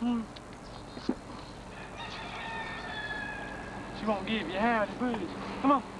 She won't give you half the booze. Come on.